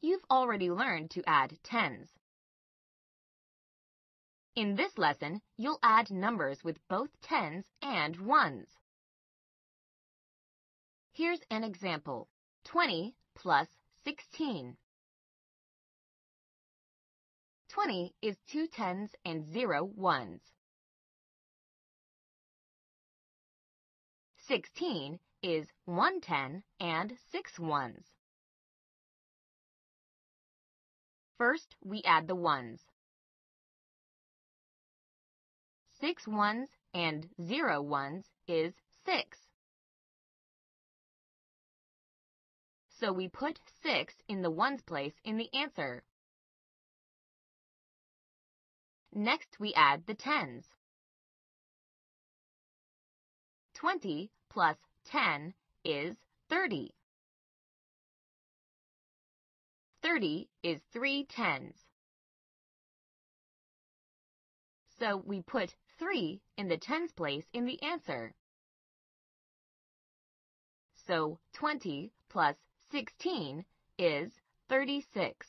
you've already learned to add tens. In this lesson, you'll add numbers with both tens and ones. Here's an example. 20 plus 16. 20 is two tens and zero ones. 16 is one ten and six ones. First, we add the ones. Six ones and zero ones is six. So we put six in the ones place in the answer. Next, we add the tens. 20 plus 10 is 30. 30 is three tens. So we put 3 in the tens place in the answer. So 20 plus 16 is 36.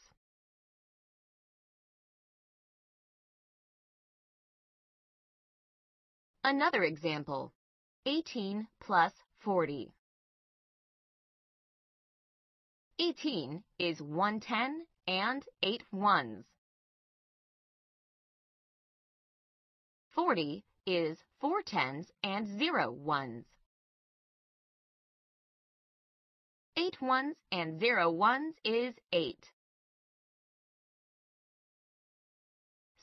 Another example, 18 plus 40. 18 is one ten and 8 ones. 40 is 4 tens and 0 ones. 8 ones and 0 ones is eight.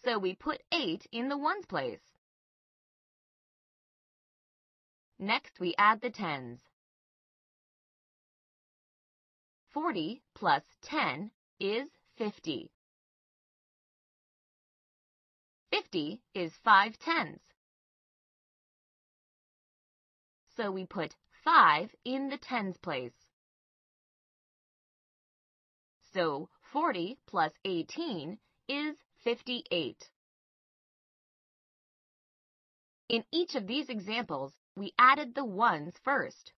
So we put eight in the ones place. Next, we add the tens. 40 plus 10 is 50. 50 is five tens. So we put 5 in the tens place. So 40 plus 18 is 58. In each of these examples, we added the ones first.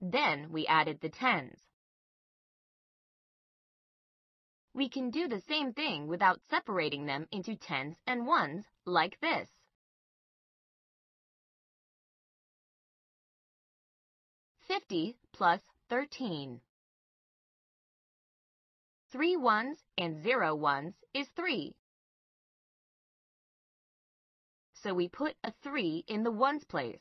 Then we added the tens. We can do the same thing without separating them into tens and ones, like this. Fifty plus thirteen. Three ones and zero ones is three. So we put a three in the ones place.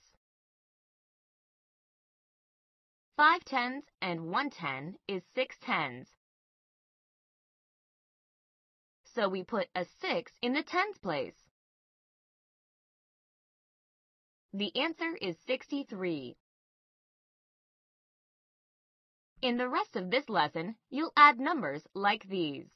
Five tens and one ten is six tens. So we put a 6 in the tens place. The answer is 63. In the rest of this lesson, you'll add numbers like these.